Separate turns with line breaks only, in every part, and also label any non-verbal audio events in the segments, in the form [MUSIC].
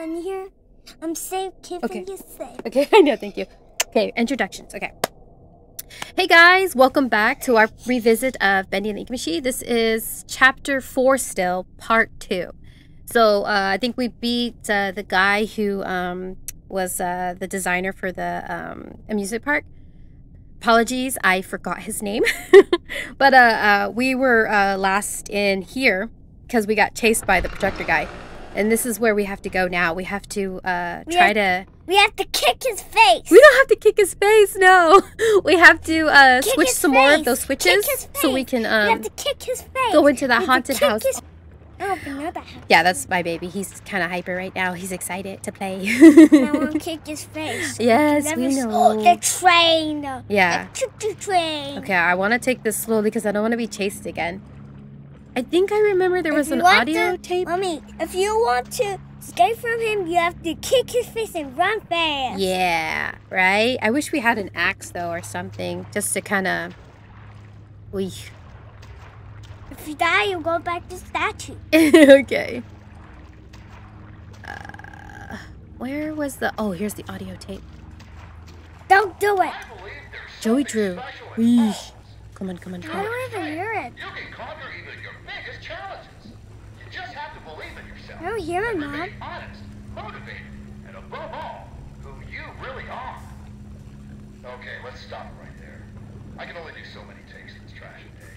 in here. I'm safe. Keeping
Okay.
you safe.
Okay, [LAUGHS] I know, thank you. Okay, introductions. Okay. Hey guys, welcome back to our revisit of Bendy and the Ink Machine. This is chapter four still, part two. So uh, I think we beat uh, the guy who um, was uh, the designer for the um, amusement park. Apologies, I forgot his name. [LAUGHS] but uh, uh, we were uh, last in here because we got chased by the projector guy. And this is where we have to go now. We have to uh,
We
try
have-
to.
We have to kick his face.
We don't have to kick his face, no. [LAUGHS] We have to uh, switch some more of those switches so we
face.
can
we
um,
have to kick his face.
go into
We
that haunted house.
his- Oh, that.
Yeah, that's my baby. He's kind of hyper right now. He's excited to play.
I want to kick his face.
yes, we know. [GASPS]
the train.
Yeah.
The train.
Okay, I want to take this slowly because I don't want to be chased again. I think I remember there
If
was an audio
to-
tape.
Mommy, if you want to escape from him, you have to kick his face and run fast.
Yeah, right? I wish we had an axe though or something just to kind of. We.
If you die, you go back to statue. [LAUGHS]
okay. Uh, where was the. Oh, here's the audio tape.
Don't do it.
Joey Drew. Weesh. Come on, come on,
I
come on.
don't even hear it. I don't hear it, Mom.
Honest, motivated, and above all, who you really are. Okay, let's stop right there. I can only do so many takes of this trash a day.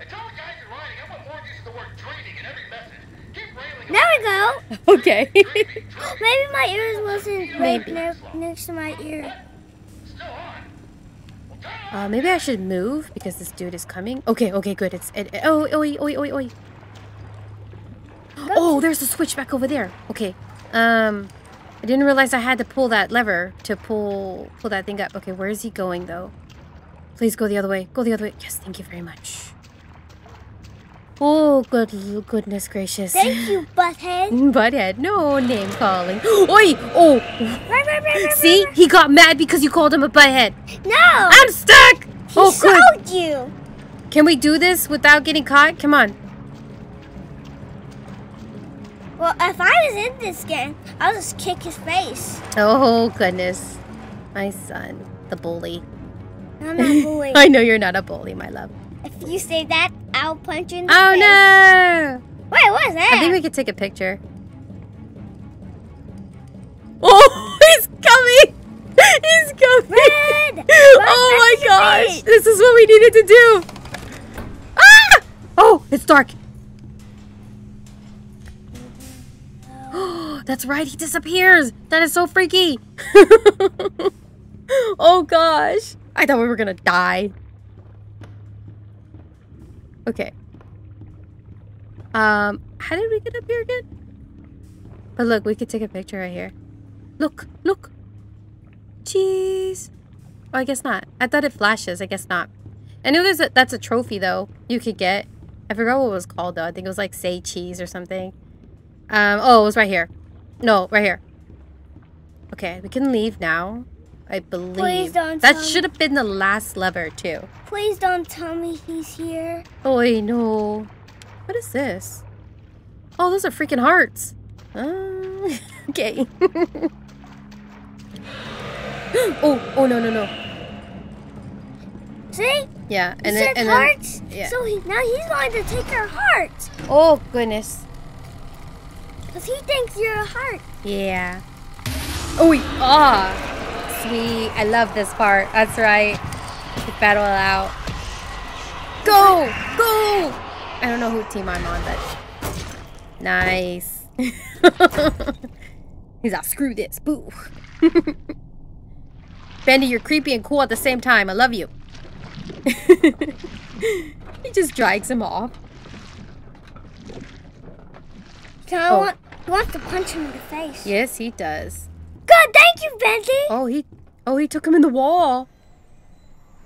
And tell the guys you're writing, I want more use of the word dreaming in every message. Keep railing
There we
on
go. [LAUGHS]
Okay.
Dreaming, dreaming.
Maybe my ears wasn't right
Maybe.
ne- next to my ear.
Still on. Well, turn it
uh, maybe I should move because this dude is coming. Okay, okay, good. It's. It, it- oh, oi, oi, oi, oi. Oh, there's a switch back over there. Okay. Um, I didn't realize I had to pull that lever to pull pull that thing up. Okay, where is he going though? Please go the other way. Go the other way. Yes, thank you very much. Oh, good goodness gracious.
Thank you, butthead. [LAUGHS]
Butthead, no name calling. [GASPS] Oi! Oh,
Right, right, right, right,
see, he got mad because you called him a butthead.
No.
I'm stuck.
he
oh, good.
showed you.
Can we do this without getting caught? Come on.
If I was in this game, I'll just kick his face.
Oh goodness, my son, the bully.
I'm not [LAUGHS] bullying.
I know you're not a bully, my love.
if you say that, I'll punch you in the
Oh
face.
no!
Wait, what is that?
I think we could take a picture. Oh, [LAUGHS] he's coming! He's coming!
Red! [LAUGHS]
oh my gosh!
your
This is what we needed to do. Ah! Oh, it's dark. That's right, he disappears. That is so freaky. [LAUGHS] oh gosh. I thought we were gonna die. Okay. Um, how did we get up here again? But look, we could take a picture right here. Look, look. Jeez. Oh, I guess not. I thought it flashes. I guess not. I know there's a that's a trophy though you could get. I forgot what it was called though. I think it was like say cheese or something. Um. Oh, it was right here. No, right here. Okay, we can leave now. I believe
don't
that should have been the last lever too.
Please don't tell me he's here.
Oh no. What is this? Oh, those are freaking hearts. Uh, [LAUGHS] okay. [GASPS] oh, oh no no no.
See?
Yeah,
He
and
said
then and then
hearts.
yeah.
So he, now he's going to take our hearts.
Oh goodness.
Because he thinks you're a heart.
Yeah. Oh, ah, sweet. I love this part. That's right. We battle out. Go, go. I don't know who team I'm on, but nice. [LAUGHS] He's like, screw this, boo. [LAUGHS] Bendy, you're creepy and cool at the same time. I love you. [LAUGHS] he just drags him off.
I
Oh.
want, he wants to punch him in the face.
Yes, he does.
Good, thank you, Benji.
Oh, he oh he took him in the wall.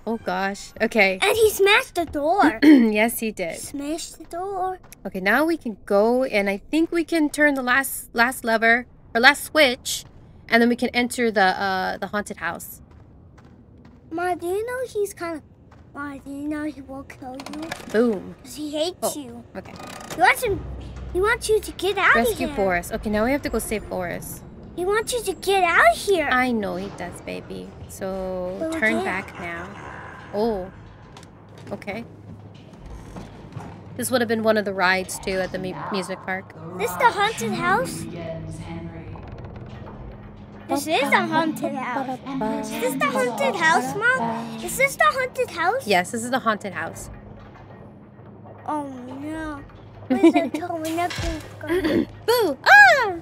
Oh gosh. Okay. [CLEARS THROAT]
And he smashed the door. [CLEARS THROAT]
yes, he did.
smashed the door.
Okay, now we can go and I think we can turn the last last lever or last switch and then we can enter the uh the haunted house.
Ma, do you know he's kind of... Ma, do you know he will kill you?
Boom.
'Cause he hates
Oh.
you.
Okay.
He wants him... He wants you to get out of
Rescue. Boris. Okay, now we have to go save Boris.
He wants you to get out of here.
I know he does, baby. So
But
turn back now. Oh. Okay. This would have been one of the rides too at the mu- music park.
This the haunted house? This is a haunted house. Is this the haunted house, Mom? Is this the haunted house?
Yes, this is the haunted house.
Oh no. Where's the towing up and
Boo! Ah!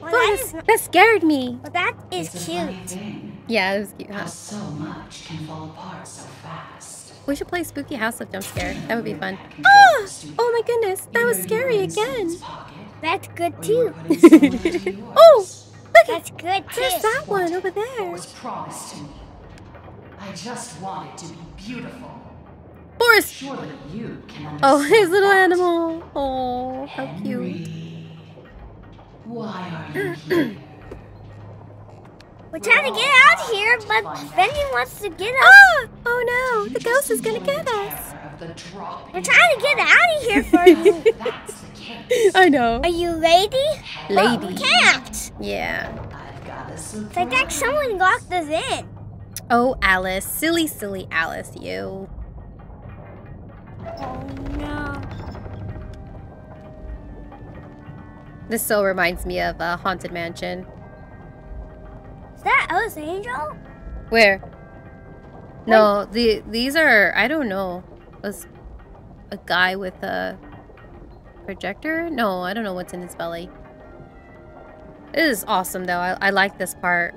well, that,
that scared me.
well, that is
It's a funny
cute.
Yeah, it was cute,
how
huh?
so much can fall apart so fast.
We should play Spooky House with Jump Scare. That would be fun. Ah! Oh my goodness, that was scary again.
That's good too.
put it somewhere to.
Oh! Look
That's
at
good
There's that one over there.
was promised to me. I just want it to be beautiful.
Boris!
Surely you can.
Oh, [LAUGHS] his little
that.
animal. Oh, how cute.
Why are you here?
We're trying to get out of here, but Benny wants to get us.
Ah! Oh no, the ghost is gonna get us.
Terror of the drop
We're trying to get out of here first.
If That's the case.
I know.
Are you we
Lady.
can't.
Yeah.
I've got a
It's like someone locked us in.
Oh, Alice. Silly, silly Alice, you.
Oh no.
This so reminds me of a Haunted Mansion.
Is that us, Angel?
Where? No, the these are I don't know. Was a guy with a projector? No, I don't know what's in his belly. It is awesome though. I, I like this part.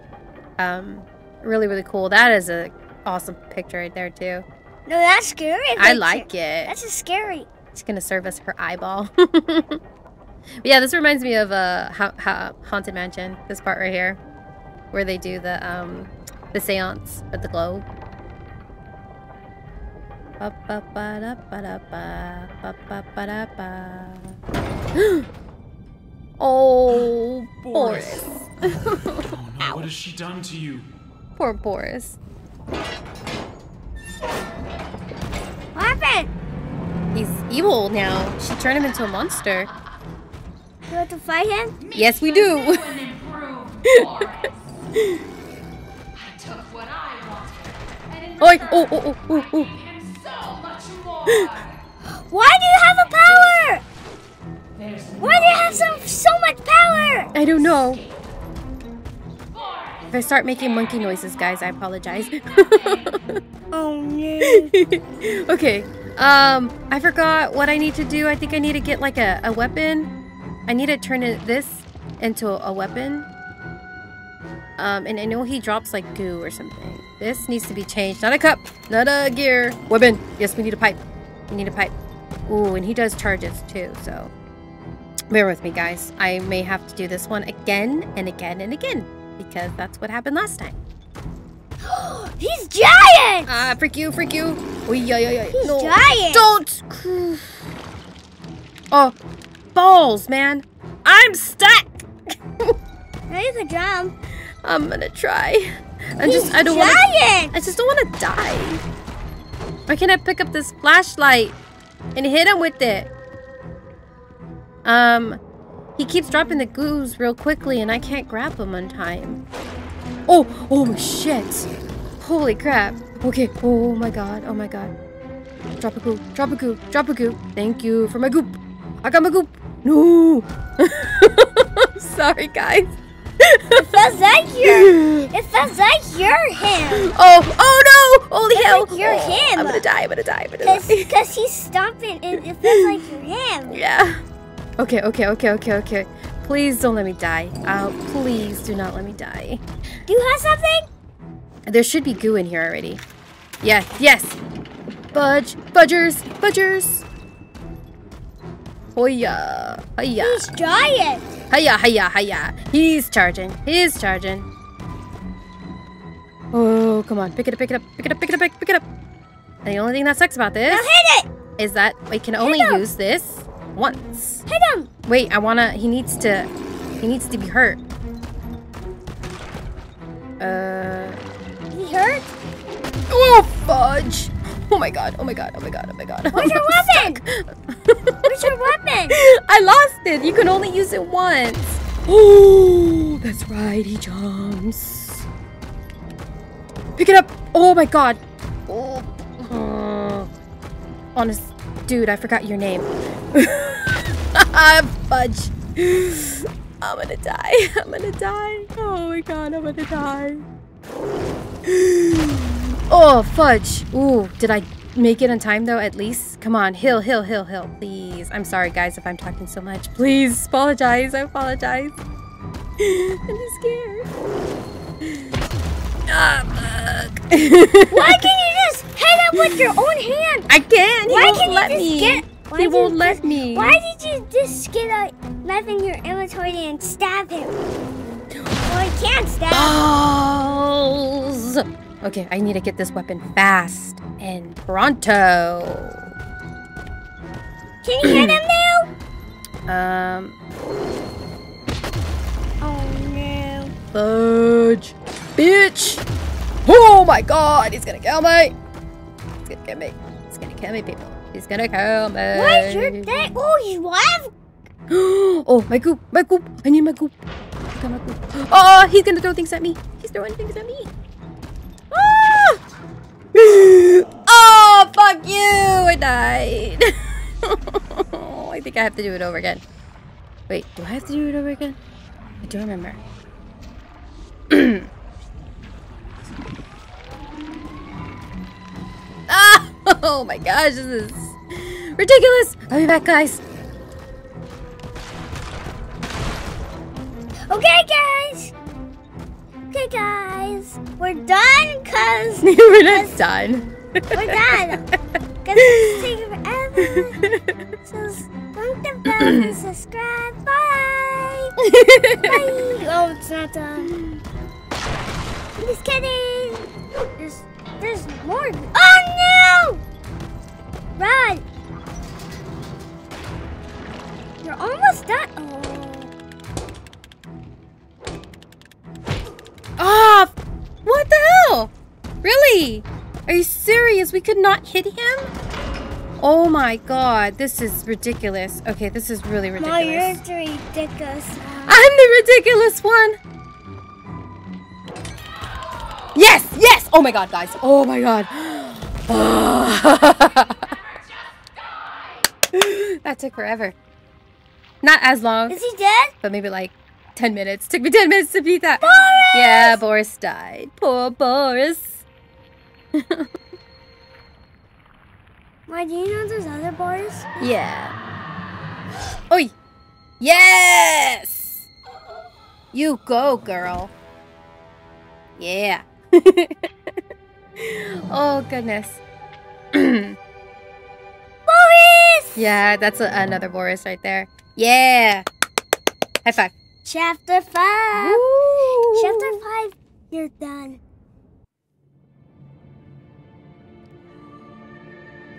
Um, really, really cool. That is a awesome picture right there too.
No, that's scary.
I like it.
That's just scary.
It's gonna serve as her eyeball. [LAUGHS] But yeah, this reminds me of a ha- ha- haunted mansion. This part right here, where they do the um the séance at the globe. Oh, Boris.
Oh [LAUGHS] no, what has she done to you?
Poor Boris.
What happened?
He's evil now. She turned him into a monster.
You want to fight him?
Yes, we do.
An improved Boris. I took what I wanted. And in
Oi, oh, oh, oh, oh, oh.
him so much more. [GASPS]
Why do you have a power? Why do you have so, so much power?
I don't know. I start making monkey noises, guys, I apologize. [LAUGHS]
Oh no. [LAUGHS]
okay. Um, I forgot what I need to do. I think I need to get like a, a weapon. I need to turn it, this into a weapon. Um, and I know he drops like goo or something. This needs to be changed. Not a cup, not a gear. Weapon. Yes, we need a pipe. We need a pipe. Ooh, and he does charges too, so bear with me, guys. I may have to do this one again and again and again because that's what happened last time. [GASPS]
He's giant.
Ah, freak you, freak you. Oy, oy, oy, oy.
He's
No.
giant.
Don't. Oh, balls, man. I'm stuck.
Now you can jump.
I'm gonna try. I
He's
just, I don't want. I just don't want to die. Why can't I pick up this flashlight and hit him with it? Um, he keeps dropping the goos real quickly, and I can't grab him on time. Oh, oh shit! Holy crap! Okay. Oh my god. Oh my god. Drop a goo. Drop a goo. Drop a goo. Thank you for my goop. I got my goop. No. [LAUGHS] Sorry, guys.
It feels like you're. [LAUGHS] It feels like you're him.
Oh, oh no! Holy
Feels
hell!
like you're
Oh,
him.
I'm gonna die. I'm gonna die. I'm gonna
Cause,
die. [LAUGHS]
cause he's stomping and it feels like you're him.
Yeah. Okay, okay, okay, okay, okay. Please don't let me die. Oh, please do not let me die.
Do you have something?
There should be goo in here already. Yes, yes. Budge, budgers, budgers. Hoya, hoya,
He's giant.
hoya, hoya, hoya. He's charging. He's charging. Oh, come on. Pick it up, pick it up, pick it up, pick it up, pick it up. And the only thing that sucks about this
Now hit it.
is that we can only use this once.
Hit him.
Wait, I wanna. He needs to. He needs to be hurt. Uh.
He hurt.
Oh fudge! Oh my god, oh my god, oh my god, oh my god.
Where's your [LAUGHS] weapon? Where's your weapon? [LAUGHS]
I lost it. You can only use it once. Oh, that's right. He jumps. Pick it up. Oh my god. Oh. Uh, honest, dude, I forgot your name. [LAUGHS] [LAUGHS] Fudge. I'm gonna die. [LAUGHS] I'm gonna die. Oh my god, I'm gonna die. [GASPS] Oh, fudge. Ooh, did I make it on time though, at least? Come on, hill, hill, hill, hill, please. I'm sorry, guys, if I'm talking so much. Please, apologize. I apologize. I'm just scared. Ah, fuck.
Why can you just hit him with your own hand?
I can't. He
Why
won't
can you
let
just
me.
get?
He won't let
just-
me.
Why did you just get a knife in your inventory and stab him? Well, you can't stab.
Balls. Okay, I need to get this weapon fast and pronto.
Can you hit [CLEARS THROAT] him now?
Um,
Oh no.
fudge, bitch. Oh my god, he's gonna kill me. He's gonna kill me. He's gonna kill me, people. He's gonna kill me.
Where's your thing? Oh, you have. [GASPS]
oh, my goop, my goop. I need my goop. I got my goop. Oh, he's gonna throw things at me. He's throwing things at me. Ah! [GASPS] Oh, fuck you! I died. [LAUGHS] I think I have to do it over again. Wait, do I have to do it over again? I don't remember. [CLEARS THROAT] [LAUGHS] Oh my gosh, this is ridiculous! I'll be back, guys.
Okay, guys. Okay, guys. We're done, cause [LAUGHS]
We're not done.
we're done. [LAUGHS] Cause it's taking forever. So ring the bell subscribe. Bye. Bye. Oh, it's not done. Just kidding. There's, there's more. Oh no! Run. You're almost done. Oh.
Ah! what the hell? Really? Are you serious? We could not hit him? Oh my god, this is ridiculous. Okay, this is really
you're
ridiculous.
the ridiculous.
I'm the ridiculous one. Yes, yes. Oh my god, guys. Oh my god. [LAUGHS] that took forever. Not as long,
Is he dead?
but maybe like 10 minutes. Took me 10 minutes to beat that.
Boris!
Yeah, Boris died. Poor Boris. [LAUGHS]
Ma, do you know those other bars?
Yeah. Oi! Yes! You go, girl. Yeah. [LAUGHS] oh, goodness. [CLEARS THROAT]
Boris!
yeah, that's a, another Boris right there. Yeah. High five.
Chapter 5.
Woo.
Chapter 5, you're done.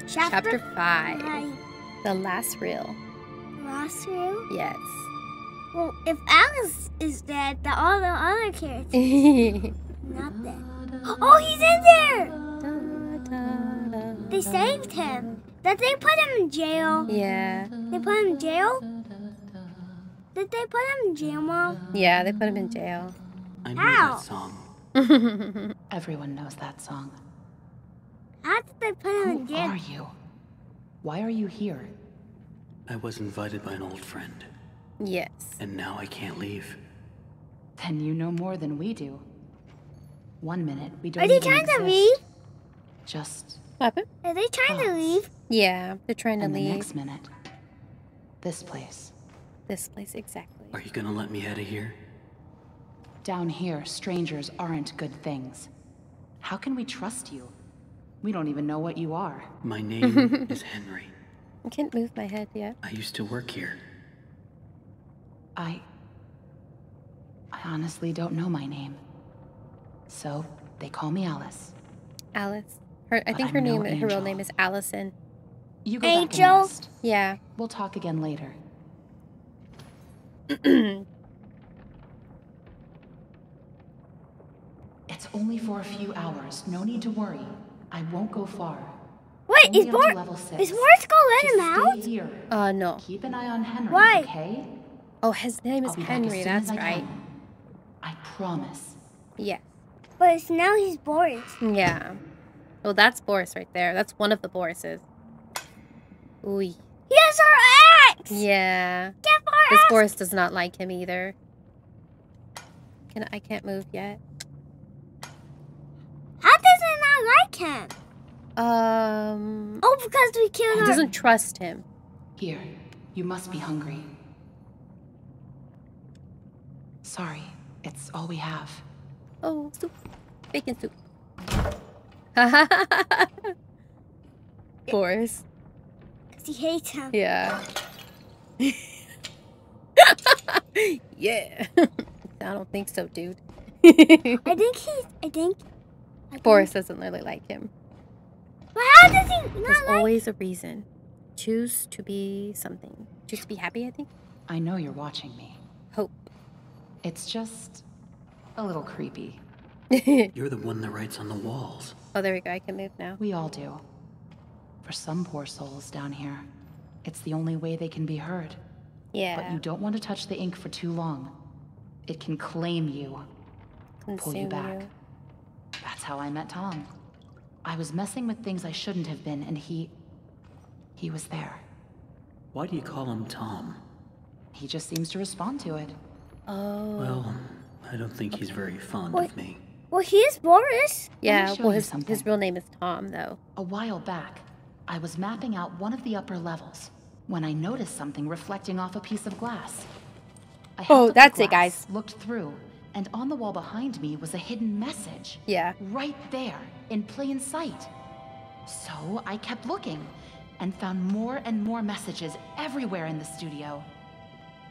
Chapter 5.
five.
The last reel.
Last room?
Yes.
Well, if Alice is dead, then all the other characters [LAUGHS] not dead. Oh, he's in there! They saved him. Did they put him in jail?
Yeah.
They put him in jail? Did they put him in jail, Mom?
Yeah, they put him in jail.
I know
Ow.
that song. [LAUGHS]
Everyone knows that song.
How did they put him in jail?
Who are you? Why are you here?
I was invited by an old friend,
yes.
and now I can't leave.
Then you know more than we do. One minute we don't
Are they
even
trying to leave?
Just
What happened?
Are they trying to leave?
Yeah, they're trying to
and the
leave
next minute, this place.
this place exactly.
Are you gonna let me out of here?
Down here, strangers aren't good things. How can we trust you? We don't even know what you are.
My [LAUGHS] name is Henry.
I can't move my head yet.
I used to work here.
I. I honestly don't know my name. So, they call me Alice.
Alice. Her, I
But
think
I'm
her
no
name, her real name is Allison.
You go back
Angel.
and rest.
Yeah.
We'll talk again later. [CLEARS THROAT] It's only for a few hours. No need to worry. I won't go far.
Wait,
Only
is
up to
Boris
level six.
is Boris gonna let
Just
him out?
Here.
Uh, no.
Keep an eye on Henry.
Why?
Okay.
Oh, his name is
back
Henry. That's
I
right.
I promise.
Yeah.
But now he's Boris.
Yeah. Well, that's Boris right there. That's one of the Borises. Ooh.
He has our axe.
Yeah.
Get our
This. Boris does not like him either. Can I can't move yet.
How does it not like him?
Um
Oh, because we
he
killed our.
doesn't trust him.
Here, you must be hungry. Sorry, it's all we have.
Oh, soup. Bacon soup. [LAUGHS] Boris.
He hates him.
Yeah. [LAUGHS] yeah. [LAUGHS] I don't think so, dude.
I think he's. I think. I think-
Boris doesn't really like him.
But how does he
There's
not like?
always a reason. Choose to be something. Choose to be happy, I think.
I know you're watching me.
Hope.
It's just a little creepy. [LAUGHS]
You're the one that writes on the walls.
Oh, there we go. I can move now.
We all do. For some poor souls down here, it's the only way they can be heard.
Yeah.
But you don't want to touch the ink for too long. It can claim you. pull you back. That's how I met Tom. I was messing with things I shouldn't have been, and he. he was there.
Why do you call him Tom?
He just seems to respond to it.
Oh.
Well, I don't think he's very fond
What?
of me.
Well, he is Boris.
yeah.
show
Well, his his real name is Tom, though.
A while back, I was mapping out one of the upper levels when I noticed something reflecting off a piece of glass. I
Oh,
up the
that's it, guys.
Looked through, and on the wall behind me was a hidden message.
Yeah.
Right there, in plain sight. So I kept looking and found more and more messages everywhere in the studio.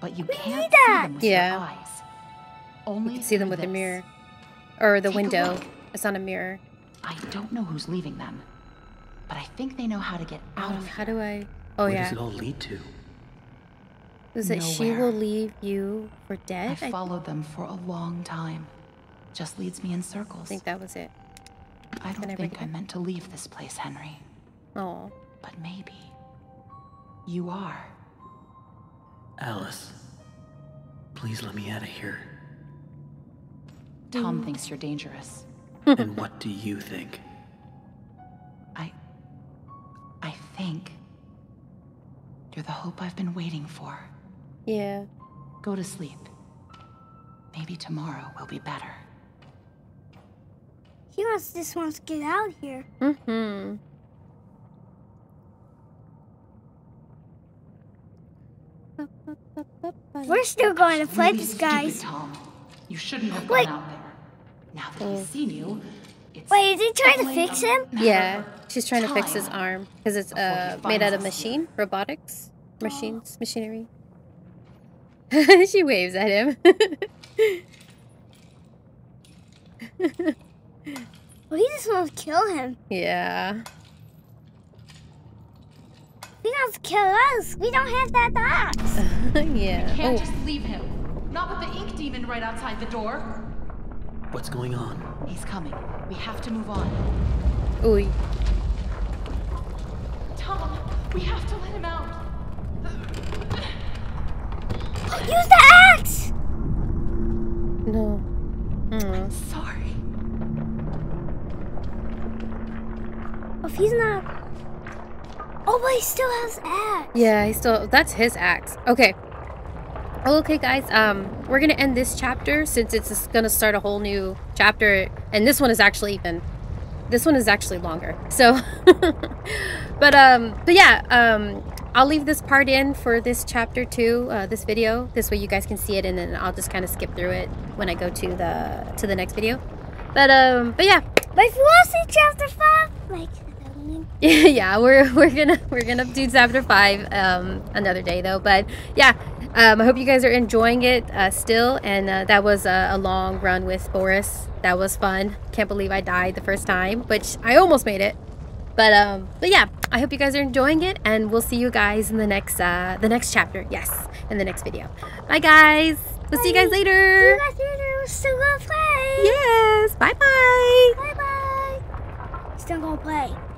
But you can't see them with
Yeah.
your eyes. Only
You can see them
through
with a mirror, or the
Take
window. It's on a mirror.
I don't know who's leaving them, but I think they know how to get out
Um,
of
how
here.
do I? Oh
Where
yeah.
does it all lead to?
Is it she will leave you for dead? I
followed them for a long time. Just leads me in circles.
I think that was it.
I don't
never
think
get
I meant to leave this place, Henry.
Oh.
But maybe. You are.
Alice, please let me out of here.
Tom thinks you're dangerous. [LAUGHS]
and what do you think?
I. I think. You're the hope I've been waiting for.
Yeah.
Go to sleep. Maybe tomorrow will be better.
He wants just wants to get out of here.
Mm-hmm.
We're still going to play
Really
this,
stupid,
guys.
Tom. You shouldn't have
Wait.
gone out there. Now that he's seen you, it's
Wait, is he trying to fix him?
Yeah, she's trying to fix his arm because it's uh made out of
us.
machine, robotics, machines, machinery. [LAUGHS] she waves at him. [LAUGHS]
Well, he just wants to kill him.
yeah.
He wants to kill us. We don't have that axe. [LAUGHS]
yeah.
We can't
Oh,
just leave him. Not with the ink demon right outside the door.
What's going on?
He's coming. We have to move on.
ooh.
Tom, we have to let him out.
Use the axe.
No. Mm.
Sorry.
Oh, if he's not. Oh, but he still has axe.
Yeah, he still. That's his axe. Okay. Okay, guys. Um, we're gonna end this chapter since it's gonna start a whole new chapter, and this one is actually even. This one is actually longer. So, [LAUGHS] but um, but yeah. Um, I'll leave this part in for this chapter too Uh, this video. This way you guys can see it, and then I'll just kind of skip through it when I go to the to the next video. But um, but yeah.
You want see chapter five, like. [LAUGHS]
yeah, we're we're gonna we're gonna do chapter five um, another day though. But yeah, um, I hope you guys are enjoying it uh, still. And uh, that was a, a long run with Boris. That was fun. Can't believe I died the first time, which I almost made it. But um, but yeah, I hope you guys are enjoying it, and we'll see you guys in the next uh, the next chapter. Yes, in the next video. Bye guys. We'll see you guys later.
See you guys later. We're still gonna play.
Yes. Bye bye.
Bye bye. Still gonna play.